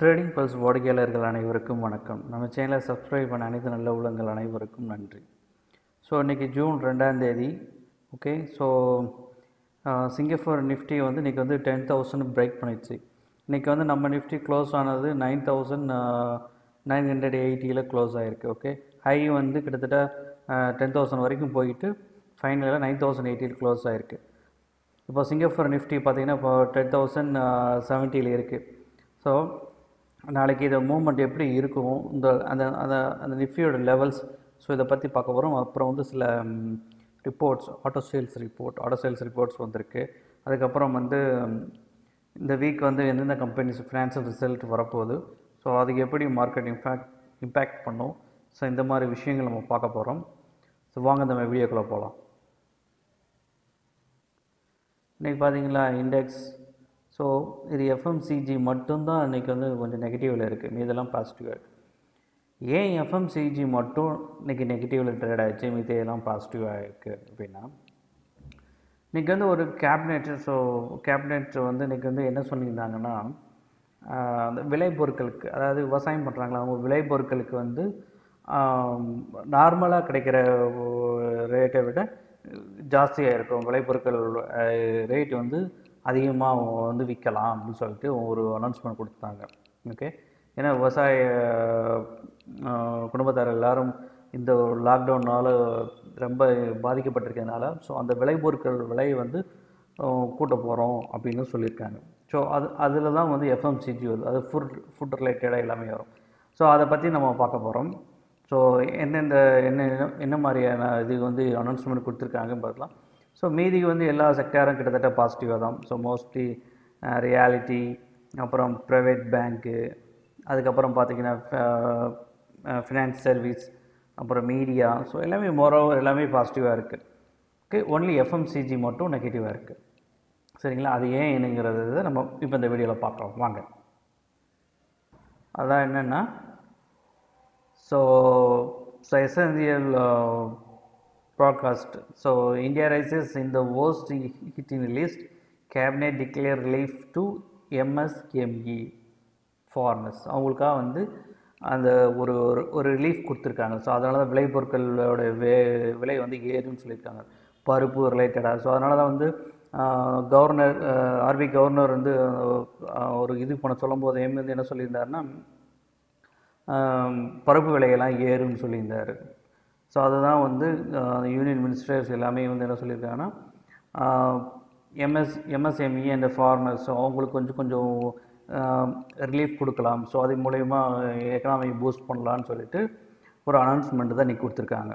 Trading pulse வாடிக்கையாளர்கள் அனைவருக்கும் வணக்கம். நம்ம சேனலை சப்ஸ்கிரைப் பண்ண அனைத்து நல்ல உள்ளங்கள் அனைவருக்கும் நன்றி. ஸோ இன்றைக்கி ஜூன் ரெண்டாம் தேதி ஓகே ஸோ சிங்கப்பூர் நிஃப்டி வந்து இன்றைக்கி வந்து டென் தௌசண்ட் பிரேக் பண்ணிடுச்சு. இன்றைக்கி வந்து நம்ம நிஃப்டி க்ளோஸ் ஆனது நைன் தௌசண்ட் நைன் ஹண்ட்ரட் எயிட்டியில் க்ளோஸ் ஆகிருக்கு ஓகே ஹை வந்து கிட்டத்தட்ட டென் தௌசண்ட் வரைக்கும் போயிட்டு ஃபைனலில் நைன் தௌசண்ட் எயிட்டியில் க்ளோஸ் ஆகிருக்கு இப்போ சிங்கப்பூர் நிஃப்டி பார்த்தீங்கன்னா இப்போ டென் தௌசண்ட் செவன்ட்டியில் இருக்குது ஸோ நாளைக்கு இதை மூவ்மெண்ட் எப்படி இருக்கும் இந்த அந்த அந்த அந்த நிஃப்டியோட லெவல்ஸ் ஸோ இதை பற்றி பார்க்க போகிறோம் அப்புறம் வந்து சில reports auto sales report auto sales reports வந்திருக்கு. அதுக்கப்புறம் வந்து இந்த வீக் வந்து எந்தெந்த கம்பெனிஸ் ஃபினான்ஷியல் ரிசல்ட் வரப்போகுது. ஸோ அதுக்கு எப்படி மார்க்கெட் இம்பேக்ட் இம்பேக்ட் பண்ணும். ஸோ இந்த மாதிரி விஷயங்கள் நம்ம பார்க்க போகிறோம் ஸோ வாங்க நம்ம வீடியோக்குள்ளே போகலாம் இன்றைக்கி பார்த்தீங்களா இண்டெக்ஸ் ஸோ இது எஃப்எம்சிஜி மட்டும்தான் இன்றைக்கி வந்து கொஞ்சம் நெகட்டிவில் இருக்குது மீதெல்லாம் பாசிட்டிவாக இருக்குது ஏன் எஃப்எம்சிஜி மட்டும் இன்றைக்கி நெகட்டிவில் ட்ரேட் ஆகிடுச்சு மீதையெல்லாம் பாசிட்டிவாக இருக்குது அப்படின்னா இன்றைக்கி வந்து ஒரு கேபினெட் ஸோ கேபினெட் வந்து இன்றைக்கி வந்து என்ன சொல்லியிருந்தாங்கன்னா அந்த விளைபொருட்களுக்கு அதாவது விவசாயம் பண்ணுறாங்களா அவங்க விளைபொருட்களுக்கு வந்து நார்மலாக கிடைக்கிற ரேட்டை விட ஜாஸ்தியாக இருக்கும். விளைபொருட்கள் ரேட் வந்து அதிகமாக வந்து விற்கலாம் அப்படின்னு சொல்லிட்டு ஒரு அனௌன்ஸ்மெண்ட் கொடுத்தாங்க. ஓகே ஏன்னா விவசாய குடும்பத்தார் எல்லாரும் இந்த லாக்டவுனால் ரொம்ப பாதிக்கப்பட்டிருக்கிறதுனால ஸோ அந்த விளைபொருட்கள் விலையை வந்து கூட்ட போகிறோம் அப்படின்னு சொல்லியிருக்காங்க. ஸோ அது அதில் தான் வந்து எஃப்எம்சிஜி வருது அது ஃபுட் ஃபுட் ரிலேட்டடாக எல்லாமே வரும். ஸோ அதை பற்றி நம்ம பார்க்க போகிறோம் ஸோ எந்தெந்த என்ன என்ன மாதிரியான இது வந்து அனௌன்ஸ்மெண்ட் கொடுத்துருக்காங்கன்னு பார்க்கலாம். ஸோ மீதி வந்து எல்லா செக்டாரும் கிட்டத்தட்ட பாசிட்டிவாக தான். ஸோ மோஸ்ட்லி ரியாலிட்டி அப்புறம் ப்ரைவேட் பேங்க்கு அதுக்கப்புறம் பார்த்திங்கன்னா ஃபினான்ஸ் சர்வீஸ் அப்புறம் மீடியா ஸோ எல்லாமே மோரோவர் எல்லாமே பாசிட்டிவாக இருக்குது ஓகே ஒன்லி எஃப்எம்சிஜி மட்டும் நெகட்டிவாக இருக்குது சரிங்களா? அது ஏன் என்னங்கிறது நம்ம இப்போ இந்த வீடியோவில் பார்க்கலாம். வாங்க. அதான் என்னென்னா so so essential broadcast. So India rises in the worst hitting list. Cabinet declare relief to MSME farmers அவங்களுக்காக வந்து அந்த ஒரு ஒரு- ஒரு ரிலீஃப் கொடுத்துருக்காங்க. ஸோ அதனால தான் விளைபொருட்களோட வே விலை வந்து ஏறுன்னு சொல்லியிருக்காங்க. பருப்பு ரிலேட்டடாக ஸோ அதனால தான் வந்து கவர்னர் ஆர்பி கவர்னர் வந்து ஒரு இது பண்ண சொல்லும்போது எம் வந்து என்ன சொல்லியிருந்தாருன்னா பருப்பு விலையெல்லாம் ஏறும்னு சொல்லியிருந்தார். ஸோ அதுதான் வந்து யூனியன் மினிஸ்டர்ஸ் எல்லாமே வந்து என்ன சொல்லியிருக்காங்கன்னா எம்எஸ் எம்எஸ்எம்இ அண்ட் ஃபார்மர்ஸ் அவங்களுக்கு கொஞ்சம் கொஞ்சம் ரிலீஃப் கொடுக்கலாம். ஸோ அது மூலயமா எக்கனாமிக் பூஸ்ட் பண்ணலான்னு சொல்லிட்டு ஒரு அனௌன்ஸ்மெண்ட் தான் நீ கொடுத்துருக்காங்க.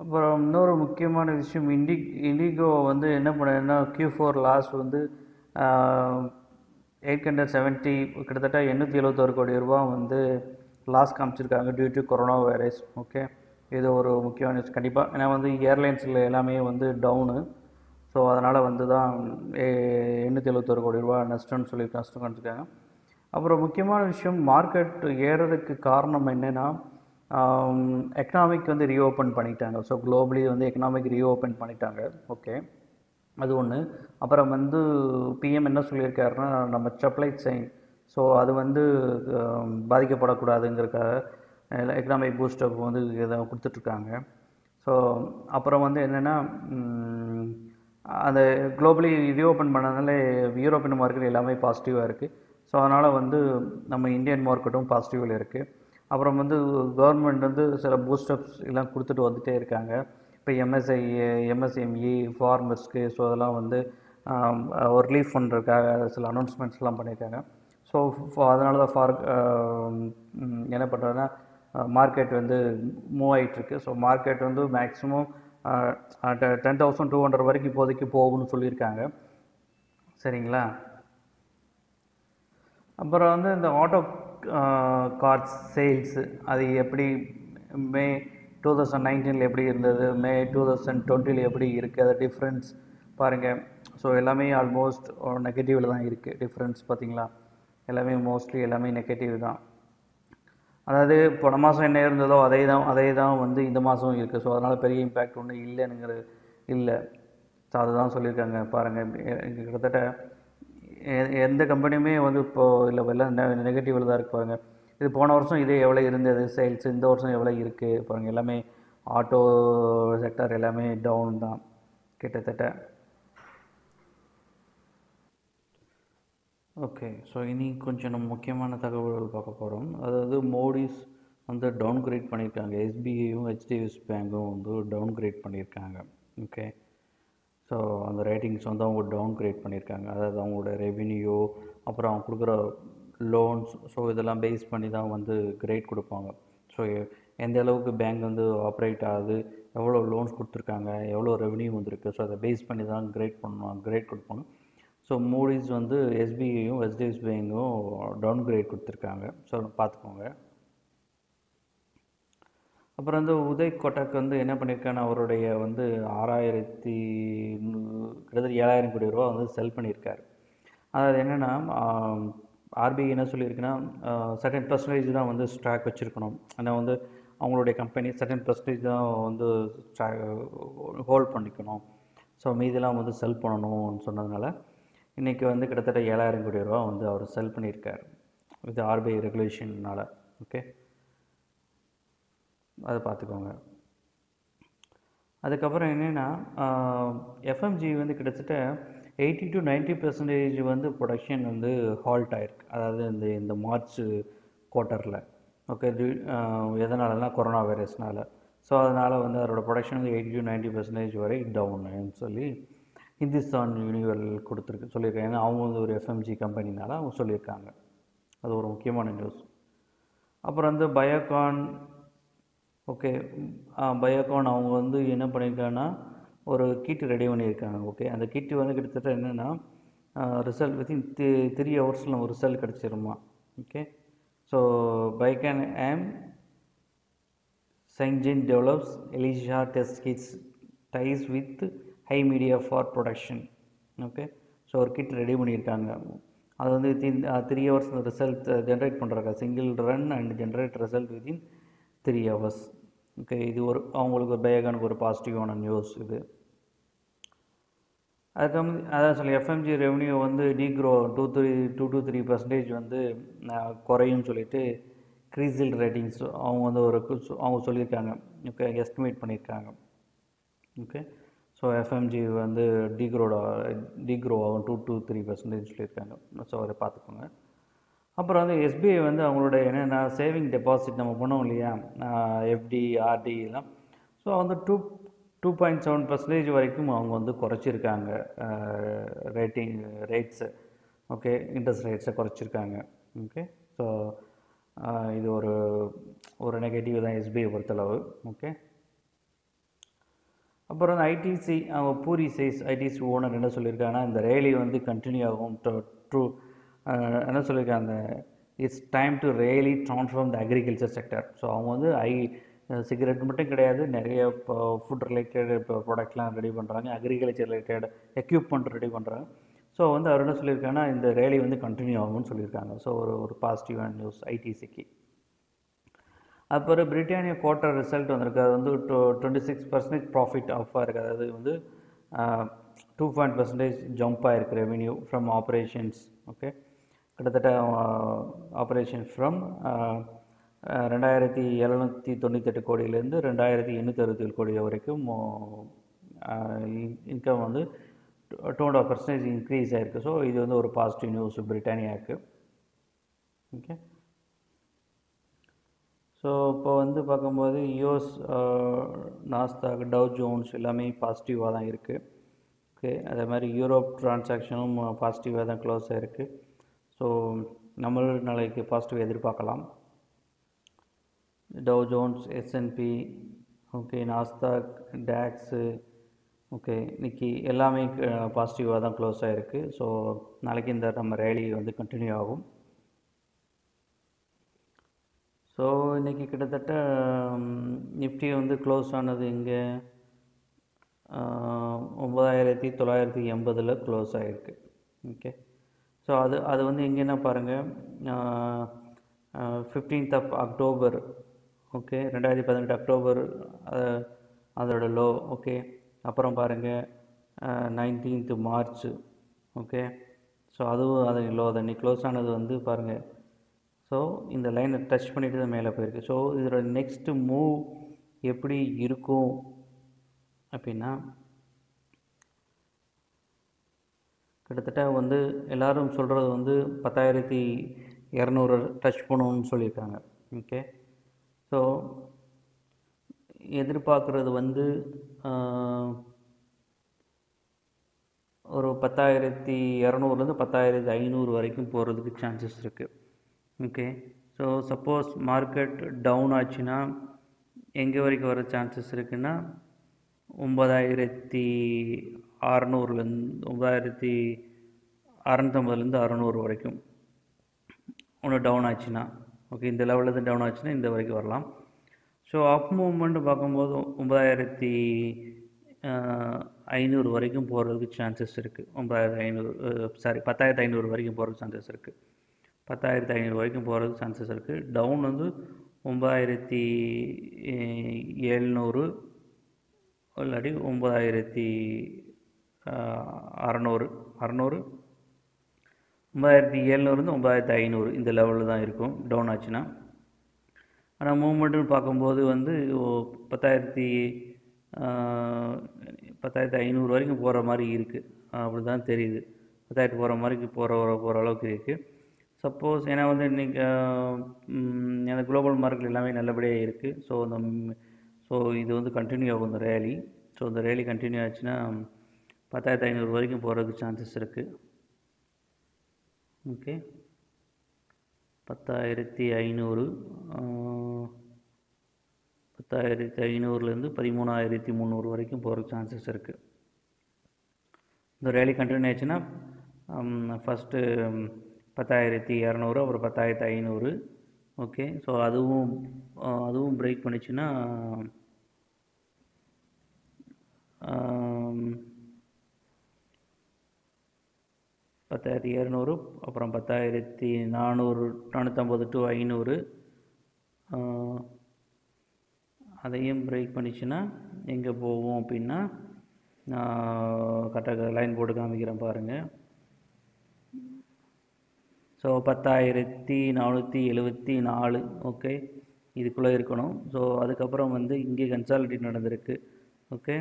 அப்புறம் இன்னொரு முக்கியமான விஷயம் இண்டி இண்டிகோ வந்து என்ன பண்ணுன்னா கியூ ஃபோர் லாஸ் வந்து எயிட் ஹண்ட்ரட் செவன்ட்டி கிட்டத்தட்ட எண்ணூற்றி எழுபத்தோரு கோடி ரூபா வந்து லாஸ் காமிச்சிருக்காங்க due to corona virus okay இது ஒரு முக்கியமான நியூஸ் கண்டிப்பாக ஏன்னா வந்து ஏர்லைன்ஸில் எல்லாமே வந்து டவுனு ஸோ அதனால் வந்து தான் எண்ணூற்றி எழுபத்தொரு கோடி ரூபா நஷ்டம்னு சொல்லி நஷ்டம் காமிச்சிருக்காங்க. அப்புறம் முக்கியமான விஷயம் மார்க்கெட் ஏறதுக்கு காரணம் என்னென்னா எக்கனாமிக் வந்து ரீஓப்பன் பண்ணிட்டாங்க. ஸோ குளோபலி வந்து எக்கனாமிக் ரீஓப்பன் பண்ணிட்டாங்க. ஓகே அது ஒன்று அப்புறம் வந்து பிஎம் என்ன சொல்லியிருக்காருன்னா நம்ம சப்ளை செயின் ஸோ அது வந்து பாதிக்கப்படக்கூடாதுங்கிறக்காக எக்கனாமிக் பூஸ்டப் வந்து இதை கொடுத்துட்ருக்காங்க. ஸோ அப்புறம் வந்து என்னென்னா அந்த குளோபலி ரீஓப்பன் பண்ணதுனால யூரோப்பியன் மார்க்கெட் எல்லாமே பாசிட்டிவாக இருக்குது ஸோ அதனால் வந்து நம்ம இந்தியன் மார்க்கெட்டும் பாசிட்டிவில் இருக்குது அப்புறம் வந்து கவர்மெண்ட் வந்து சில பூஸ்டப்ஸ் எல்லாம் கொடுத்துட்டு வந்துகிட்டே இருக்காங்க. இப்போ எம்எஸ்ஐ எம்எஸ்எம்இ ஃபார்மர்ஸ்க்கு ஸோ அதெல்லாம் வந்து ஒரு ரிலீஃப் பண்ணுறதுக்காக சில அனௌன்ஸ்மெண்ட்ஸ்லாம் பண்ணியிருக்காங்க. ஸோ அதனால தான் ஃபார் uh, என்ன பண்ணுறதுன்னா மார்க்கெட் uh, வந்து மூவ் ஆகிட்டுருக்கு ஸோ மார்க்கெட் வந்து maximum ten thousand two hundred வரைக்கும் இப்போதைக்கு போகும்னு சொல்லியிருக்காங்க. சரிங்களா? அப்புறம் வந்து இந்த ஆட்டோ கார்ட்ஸ் சேல்ஸு அது எப்படி மே டூ தௌசண்ட் நைன்டீனில் எப்படி இருந்தது? மே டூ தௌசண்ட் டுவெண்ட்டியில் எப்படி இருக்குது அது டிஃப்ரென்ஸ் பாருங்கள் ஸோ எல்லாமே ஆல்மோஸ்ட் uh, நெகட்டிவில் தான் இருக்குது டிஃப்ரென்ஸ் பார்த்தீங்களா? எல்லாமே மோஸ்ட்லி எல்லாமே நெகட்டிவ் தான். அதாவது போன மாதம் என்ன இருந்ததோ அதே தான் அதே தான் வந்து இந்த மாதம் இருக்குது ஸோ அதனால் பெரிய இம்பேக்ட் ஒன்றும் இல்லைனுங்கிற இல்லை. ஸோ அதுதான் சொல்லியிருக்காங்க. பாருங்கள் கிட்டத்தட்ட எந்த கம்பெனியுமே வந்து இப்போது இல்லை எல்லாம் நெகட்டிவில் தான் இருக்கு பாருங்கள் இது போன வருஷம் இதே எவ்வளோ இருந்தது? சேல்ஸ் இந்த வருஷம் எவ்வளோ இருக்குது பாருங்கள் எல்லாமே ஆட்டோ செக்டர் எல்லாமே டவுன் தான் கிட்டத்தட்ட. ஓகே ஸோ இனி கொஞ்சம் நம்ம முக்கியமான தகவல்கள் பார்க்க போகிறோம் அதாவது மோடிஸ் வந்து டவுன் கிரேட் பண்ணியிருக்காங்க எஸ்பிஐயும் ஹெச்டிஎஃப்சி பேங்க்கும் வந்து டவுன் கிரேட் பண்ணியிருக்காங்க. ஓகே ஸோ அந்த ரேட்டிங்ஸ் வந்து அவங்க டவுன் கிரேட் பண்ணியிருக்காங்க. அதாவது அவங்களோட ரெவின்யூ அப்புறம் அவங்க கொடுக்குற லோன்ஸ் ஸோ இதெல்லாம் பேஸ் பண்ணி தான் வந்து கிரேட் கொடுப்பாங்க. ஸோ எந்த அளவுக்கு பேங்க் வந்து ஆப்ரேட் ஆகுது எவ்வளோ லோன்ஸ் கொடுத்துருக்காங்க எவ்வளோ ரெவன்யூ வந்திருக்கு ஸோ அதை பேஸ் பண்ணி தான் கிரேட் பண்ணுவாங்க கிரேட் கொடுப்பாங்க ஸோ மூடிஸ் வந்து எஸ்பிஐயும் ஹெச்டிஎஃப்சி டவுன் கிரேட் கொடுத்துருக்காங்க. ஸோ பார்த்துக்கோங்க. அப்புறம் வந்து உதய் கோட்டக் வந்து என்ன பண்ணியிருக்காருன்னா அவருடைய வந்து ஆறாயிரத்தி கிட்டத்தட்ட ஏழாயிரம் கோடி ரூபா வந்து செல் பண்ணியிருக்காரு. அதாவது என்னென்னா ஆர்பிஐ என்ன சொல்லியிருக்குன்னா சர்டன் பர்சன்டேஜ் தான் வந்து ஸ்டாக் வச்சுருக்கணும். ஆனால் வந்து அவங்களுடைய கம்பெனி சர்டன் பர்சன்டேஜ் தான் வந்து ஹோல்ட் பண்ணிக்கணும். ஸோ மீதெல்லாம் வந்து செல் பண்ணணும்னு சொன்னதுனால இன்றைக்கி வந்து கிட்டத்தட்ட ஏழாயிரம் கோடி ரூபா வந்து அவர் செல் பண்ணியிருக்கார். இது ஆர்பிஐ ரெகுலேஷன்னால ஓகே அதை பார்த்துக்கோங்க. அதுக்கப்புறம் என்னென்னா எஃப்எம்ஜி வந்து கிட்டத்தட்ட எயிட்டி டு 90% பர்சன்டேஜ் வந்து ப்ரொடக்ஷன் வந்து ஹால்ட் ஆயிருக்கு. அதாவது இந்த இந்த மார்ச் குவார்ட்டரில் ஓகே எதனாலனா கொரோனா வைரஸ்னால் ஸோ அதனால் வந்து அதோடய ப்ரொடக்ஷன் வந்து எயிட்டி டு 90% பர்சன்டேஜ் வரை டவுன்னு சொல்லி ஹிந்துஸ்தான் யூனிவல் கொடுத்துருக்கு சொல்லியிருக்காங்க. ஏன்னா அவங்க வந்து ஒரு எஃப்எம்ஜி கம்பெனினால அவங்க சொல்லியிருக்காங்க. அது ஒரு முக்கியமான நியூஸ் அப்புறம் வந்து பயோகான் ஓகே பயோகான் அவங்க வந்து என்ன பண்ணியிருக்காங்கன்னா ஒரு கிட் ரெடி பண்ணியிருக்காங்க ஓகே அந்த கிட் வந்து கிட்டத்தட்ட என்னென்னா ரிசல்ட் வித்தின் தி த்ரீ ஹவர்ஸில் நம்ம result கிடச்சிருமா okay so Biocon arm Syngene develops ELISA test kits ties with HiMedia for production okay so ஒரு கிட் ரெடி பண்ணியிருக்காங்க. அது வந்து within three hours result generate பண்ணுறாங்க single run and generate result within three hours okay இது ஒரு அவங்களுக்கு ஒரு பயோகானுக்கு ஒரு பாசிட்டிவான நியூஸ் இது. அதுக்கு அதான் சொல்லி எஃப்எம்ஜி ரெவன்யூ வந்து degrow two three two two three percentage வந்து குறையும் சொல்லிட்டு க்ரீசில் ரேட்டிங்ஸ் அவங்க வந்து ஒரு அவங்க சொல்லியிருக்காங்க. ஓகே எஸ்டிமேட் பண்ணியிருக்காங்க. ஓகே ஸோ எஃப்எம்ஜி வந்து டீக்ரோட டீக்ரோ ஆகும் டூ டூ த்ரீ பர்சன்டேஜ் சொல்லியிருக்காங்க ஸோ அதை பார்த்துக்கோங்க. அப்புறம் வந்து எஸ்பிஐ வந்து அவங்களோட என்னென்னா சேவிங் டெபாசிட் நம்ம பண்ணோம் இல்லையா? எஃப்டி ஆர்டி எல்லாம். ஸோ வந்து two two point seven percentage வரைக்கும் அவங்க வந்து குறைச்சிருக்காங்க. ரேட்டிங் ரேட்ஸு ஓகே இன்ட்ரெஸ்ட் ரேட்ஸை குறைச்சிருக்காங்க. ஓகே ஸோ இது ஒரு ஒரு நெகட்டிவ் தான் எஸ்பிஐ பொறுத்தளவு. ஓகே அப்புறம் வந்து ஐடிசி அவங்க பூரி சைஸ் ஐடிசி ஓனர் என்ன சொல்லியிருக்காங்கன்னா இந்த ரேலி வந்து கண்டினியூ ஆகும் ட்ரூ என்ன சொல்லியிருக்காங்க அந்த it's time to really transform the agriculture sector so அவங்க வந்து ஐ சிகரெட் மட்டும் கிடையாது நிறைய இப்போ ஃபுட் ரிலேட்டட் இப்போ ப்ராடக்ட்லாம் ரெடி பண்ணுறாங்க அக்ரிகல்ச்சர் ரிலேட்டட் எக்யூப்மெண்ட் ரெடி பண்ணுறாங்க ஸோ வந்து அவர் என்ன சொல்லியிருக்காங்கன்னா இந்த ரேலி வந்து கண்டினியூ ஆகும்னு சொல்லியிருக்காங்க. ஸோ ஒரு ஒரு பாசிட்டிவான நியூஸ் ஐடிசிக்கு அப்புறம் பிரிட்டானியா குவார்ட்டர் ரிசல்ட் வந்திருக்கு. அது வந்து டுவெண்ட்டி சிக்ஸ் பர்சன்டேஜ் ப்ராஃபிட் ஆஃபாக இருக்குது அதாவது வந்து டூ பாயிண்ட் பர்சன்டேஜ் ஜம்ப் ஆயிருக்கு ரெவென்யூ ஃப்ரம் ஆப்ரேஷன்ஸ் ஓகே கிட்டத்தட்ட ஆப்ரேஷன் ஃப்ரம் ரெண்டாயிரத்தி எழுநூற்றி தொண்ணூத்தெட்டு கோடியிலேருந்து ரெண்டாயிரத்தி எண்ணூற்றி அறுபத்தேழு கோடி வரைக்கும் இன்கம் வந்து two and half percentage increase ஆகிருக்கு ஸோ இது வந்து ஒரு பாசிட்டிவ் நியூஸ் பிரிட்டானியாவுக்கு ஓகே ஸோ இப்போ வந்து பார்க்கும்போது யூஎஸ் நாஸ்தாக் டவ் ஜோன்ஸ் எல்லாமே பாசிட்டிவாக தான் இருக்குது ஓகே அதே மாதிரி யூரோப் டிரான்சாக்ஷனும் பாசிட்டிவாக தான் க்ளோஸ் ஆகிருக்கு ஸோ நம்ம நாளைக்கு பாசிட்டிவ் எதிர்பார்க்கலாம். Dow Jones S and P okay Nasdaq DAX okay இன்னைக்கு எல்லாமே பாசிட்டிவாக தான் க்ளோஸ் ஆகிருக்கு ஸோ நாளைக்கு இந்த நம்ம ரேலி வந்து கண்டினியூ ஆகும். ஸோ இன்றைக்கி கிட்டத்தட்ட நிஃப்டி வந்து க்ளோஸ் ஆனது இங்கே ஒம்பதாயிரத்தி தொள்ளாயிரத்தி எண்பதில் க்ளோஸ் ஆகிருக்கு ஓகே ஸோ அது அது வந்து எங்கேன்னா பாருங்கள் ஃபிஃப்டீன்த் ஆஃப் அக்டோபர் ஓகே ரெண்டாயிரத்தி பதினெட்டு அக்டோபர் அதோட லோ ஓகே அப்புறம் பாருங்கள் நைன்டீன்த்து மார்ச் ஓகே ஸோ அதுவும் அது லோ தான். இன்னைக்கு க்ளோஸ் ஆனது வந்து பாருங்கள் ஸோ இந்த லைனை டச் பண்ணிட்டு தான் மேலே போயிருக்கு. ஸோ இதோட நெக்ஸ்ட்டு மூவ் எப்படி இருக்கும்? அப்படின்னா கிட்டத்தட்ட வந்து எல்லாரும் சொல்கிறது வந்து பத்தாயிரத்தி இரநூறு டச் பண்ணணும்னு சொல்லியிருக்காங்க. ஓகே ஸோ எதிர்பார்க்குறது வந்து ஒரு பத்தாயிரத்தி இரநூறுலேருந்து பத்தாயிரத்தி ஐநூறு வரைக்கும் போகிறதுக்கு சான்சஸ் இருக்குது okay so suppose market down ஆச்சுன்னா எங்கே வரைக்கும் வர சான்சஸ் இருக்குன்னா ஒம்பதாயிரத்தி அறநூறுலேருந்து ஒம்பதாயிரத்தி அறநூற்றம்பதுலேருந்து அறநூறு வரைக்கும். ஒன்று டவுன் ஆச்சுன்னா ஓகே இந்த லெவலில் தான் டவுன் ஆச்சுன்னா இந்த வரைக்கும் வரலாம். ஸோ அப் மூமெண்ட்டு பார்க்கும்போது ஒம்பதாயிரத்தி ஐநூறு வரைக்கும் போகிறதுக்கு சான்சஸ் இருக்குது ஒம்பதாயிரத்தி ஐநூறு சாரி பத்தாயிரத்தி ஐநூறு வரைக்கும் போகிறதுக்கு சான்சஸ் இருக்குது பத்தாயிரத்தி ஐநூறு வரைக்கும் போகிறதுக்கு சான்சஸ் இருக்குது டவுன் வந்து ஒம்பதாயிரத்தி எழுநூறு இல்லாட்டி ஒம்பதாயிரத்தி அறநூறு அறநூறு. ஒம்பதாயிரத்தி எழுநூறுலேருந்து ஒம்பதாயிரத்தி ஐநூறு இந்த லெவலில் தான் இருக்கும். டவுன் ஆச்சுன்னா. ஆனால் மூவ்மெண்ட்டுன்னு பார்க்கும்போது வந்து பத்தாயிரத்தி பத்தாயிரத்தி ஐநூறு வரைக்கும் போகிற மாதிரி இருக்குது அப்படி தான் தெரியுது பத்தாயிரத்தி போகிற மாதிரி போகிற போகிற அளவுக்கு இருக்குது சப்போஸ் ஏன்னா வந்து இன்றைக்கி அந்த குளோபல் மார்க்கெட் எல்லாமே நல்லபடியாக இருக்குது ஸோ அந்த ஸோ இது வந்து கண்டினியூ ஆகும் இந்த ரேலி ஸோ இந்த ரேலி கண்டினியூ ஆச்சுன்னா பத்தாயிரத்தி ஐநூறு வரைக்கும் போகிறதுக்கு சான்சஸ் இருக்குது ஓகே பத்தாயிரத்தி ஐநூறு பத்தாயிரத்தி ஐநூறுலேருந்து பதிமூணாயிரத்தி முந்நூறு வரைக்கும் போகிறதுக்கு சான்சஸ் இருக்குது இந்த ரேலி கண்டினியூ ஆச்சுன்னா ஃபஸ்ட்டு பத்தாயிரத்தி இரநூறு அப்புறம் பத்தாயிரத்தி ஐநூறு. ஓகே ஸோ அதுவும் அதுவும் பிரேக் பண்ணிச்சுன்னா பத்தாயிரத்தி இரநூறு அப்புறம் பத்தாயிரத்தி நானூறு நானூற்றம்பது டு ஐநூறு. அதையும் பிரேக் பண்ணிச்சுன்னா எங்கே போவோம் அப்படின்னா நான் கரெக்டாக லைன் போட்டு காமிக்கிறேன் பாருங்கள் ஸோ பத்தாயிரத்தி நானூற்றி எழுபத்தி நாலு. ஓகே இதுக்குள்ளே இருக்கணும். ஸோ அதுக்கப்புறம் வந்து இங்கே கன்சாலிடேட் நடந்திருக்கு. ஓகே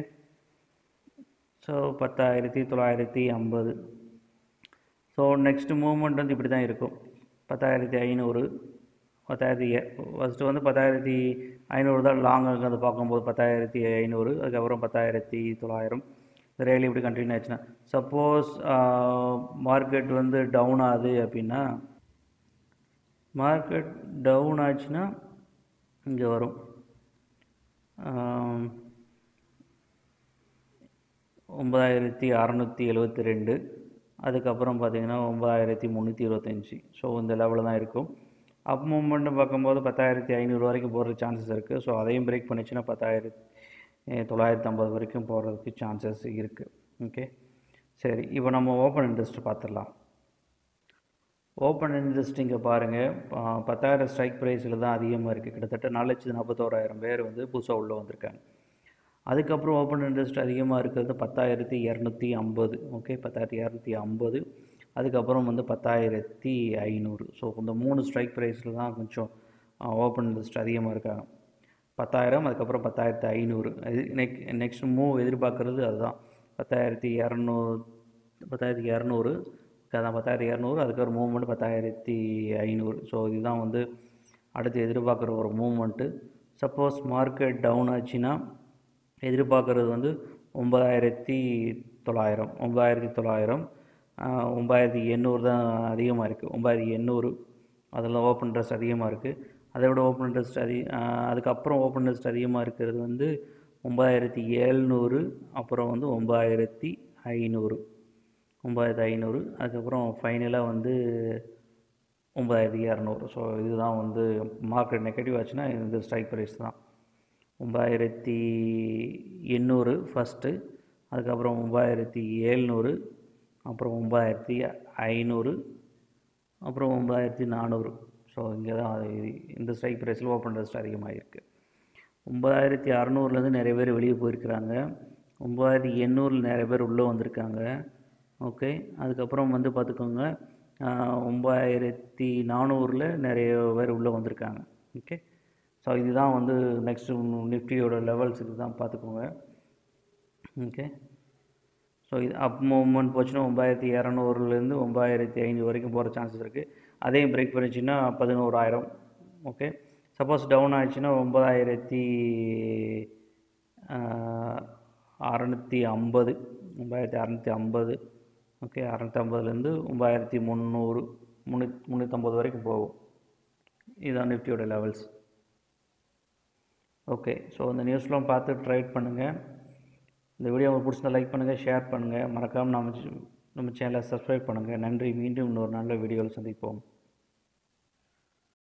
ஸோ பத்தாயிரத்தி தொள்ளாயிரத்தி ஐம்பது. ஸோ நெக்ஸ்ட் மூமெண்ட் வந்து இப்படி தான் இருக்கும். பத்தாயிரத்தி ஐநூறு பத்தாயிரத்தி ஃபஸ்ட்டு வந்து பத்தாயிரத்தி ஐநூறு தான் லாங் அதை பார்க்கும்போது. பத்தாயிரத்தி ஐநூறு அதுக்கப்புறம் பத்தாயிரத்தி தொள்ளாயிரம். ரேலி இப்படி கண்டினியூ ஆச்சுன்னா சப்போஸ் மார்க்கெட் வந்து டவுன் ஆகுது அப்படின்னா மார்க்கெட் டவுன் ஆச்சுன்னா இங்கே வரும். ஒம்பதாயிரத்தி அறநூற்றி எழுபத்தி ரெண்டு. அதுக்கப்புறம் பார்த்திங்கன்னா ஒம்பதாயிரத்தி முந்நூற்றி இருபத்தஞ்சி ஸோ இந்த லெவலில் தான் இருக்கும். அப் மூமெண்ட்னு பார்க்கும்போது பத்தாயிரத்தி ஐநூறு வரைக்கும் போகிறதுக்கு சான்சஸ் இருக்குது ஸோ அதையும் பிரேக் பண்ணிச்சுன்னா பத்தாயிரத்தி தொள்ளாயிரத்தி ஐம்பது வரைக்கும் போகிறதுக்கு சான்சஸ் இருக்குது ஓகே சரி இப்போ நம்ம ஓப்பன் இன்ட்ரெஸ்ட் பார்த்துடலாம். ஓப்பன் இன்ட்ரெஸ்ட் இங்கே பாருங்கள் பத்தாயிரம் ஸ்ட்ரைக் ப்ரைஸில் தான் அதிகமாக இருக்குது கிட்டத்தட்ட நாலு லட்சத்து நாற்பத்தோராயிரம் பேர் வந்து புதுசாக உள்ளே வந்திருக்காங்க. அதுக்கப்புறம் ஓப்பன் இன்ட்ரெஸ்ட் அதிகமாக இருக்கிறது பத்தாயிரத்தி இரநூத்தி ஐம்பது. ஓகே பத்தாயிரத்தி இரநூத்தி ஐம்பது. அதுக்கப்புறம் வந்து பத்தாயிரத்தி ஐநூறு. ஸோ இந்த மூணு ஸ்ட்ரைக் ப்ரைஸில் தான் கொஞ்சம் ஓப்பன் இன்ட்ரெஸ்ட் அதிகமாக இருக்காங்க. பத்தாயிரம் அதுக்கப்புறம் பத்தாயிரத்தி ஐநூறு. நெக் நெக்ஸ்ட் மூவ் எதிர்பார்க்குறது அதுதான். பத்தாயிரத்தி இரநூறு பத்தாயிரத்தி இரநூறு அதான் பத்தாயிரத்தி இரநூறு அதுக்கப்புறம் மூவ்மெண்ட் பத்தாயிரத்தி ஐநூறு. ஸோ இதுதான் வந்து அடுத்து எதிர்பார்க்குற ஒரு மூவ்மெண்ட்டு சப்போஸ் மார்க்கெட் டவுன் ஆச்சுன்னா எதிர்பார்க்குறது வந்து ஒம்பதாயிரத்தி தொள்ளாயிரம். ஒம்பதாயிரத்தி தொள்ளாயிரம் ஒம்பதாயிரத்தி எண்ணூறு தான் அதிகமாக இருக்குது ஒம்பதாயிரத்தி எண்ணூறு அதில் ஓப்பன் ட்ரெஸ் அதிகமாக இருக்குது அதை விட ஓப்பன் இன்ட்ரெஸ்ட் அதி அதுக்கப்புறம் ஓப்பன் இன்ட்ரெஸ்ட் அதிகமாக இருக்கிறது வந்து ஒம்பதாயிரத்தி ஏழ்நூறு அப்புறம் வந்து ஒம்பதாயிரத்தி ஐநூறு. ஒம்பதாயிரத்தி ஐநூறு அதுக்கப்புறம் ஃபைனலாக வந்து ஒம்பதாயிரத்தி இரநூறு. ஸோ இதுதான் வந்து மார்க்கெட் நெகட்டிவ் ஆச்சுன்னா இந்த ஸ்ட்ரைக் ப்ரைஸ் தான். ஒம்பதாயிரத்தி எண்ணூறு ஃபஸ்ட்டு அதுக்கப்புறம் ஒம்பதாயிரத்தி ஏழ்நூறு அப்புறம் ஒம்பதாயிரத்தி ஐநூறு அப்புறம் ஒம்பதாயிரத்தி நானூறு. ஸோ இங்கே தான் இந்த ஸ்ட்ரைக் ப்ரைஸில் ஓப்பன் இன்ட்ரெஸ்ட் அதிகமாகிருக்கு ஒம்பதாயிரத்தி அறநூறுலேருந்து நிறைய பேர் வெளியே போயிருக்கிறாங்க. ஒம்பதாயிரத்தி எண்ணூறில் நிறைய பேர் உள்ளே வந்திருக்காங்க. ஓகே அதுக்கப்புறம் வந்து பார்த்துக்கோங்க. ஒம்பாயிரத்தி நானூறில் நிறைய பேர் உள்ளே வந்திருக்காங்க. ஓகே ஸோ இதுதான் வந்து நெக்ஸ்ட் நிஃப்டியோட லெவல்ஸ் இதுதான் பார்த்துக்கோங்க. ஓகே ஸோ இது அப் மூமெண்ட் போச்சுன்னா ஒம்பாயிரத்தி இரநூறுலேருந்து ஒம்பாயிரத்தி ஐநூறு வரைக்கும் போகிற சான்சஸ் இருக்குது. அதையும் பிரேக் பண்ணிச்சுன்னா பதினோராயிரம். ஓகே சப்போஸ் டவுன் ஆயிடுச்சுன்னா ஒம்பதாயிரத்தி அறநூற்றி ஐம்பது. ஒம்பதாயிரத்தி அறநூற்றி ஐம்பது. ஓகே அறநூற்றி ஐம்பதுலேருந்து ஒம்பதாயிரத்தி முந்நூறு. முந்நூத் முந்நூற்றம்பது வரைக்கும் போகும். இதுதான் நிஃப்டியோட லெவல்ஸ் ஓகே ஸோ இந்த நியூஸ்லாம் பார்த்து ட்ரைட் பண்ணுங்கள் இந்த வீடியோ உங்களுக்கு பிடிச்சிருந்தா லைக் பண்ணுங்கள் ஷேர் பண்ணுங்கள் மறக்காமல் நம்ம நம்ம சேனலை சப்ஸ்கிரைப் பண்ணுங்கள் நன்றி. மீண்டும் இன்னொரு நல்ல வீடியோவில் சந்திப்போம்.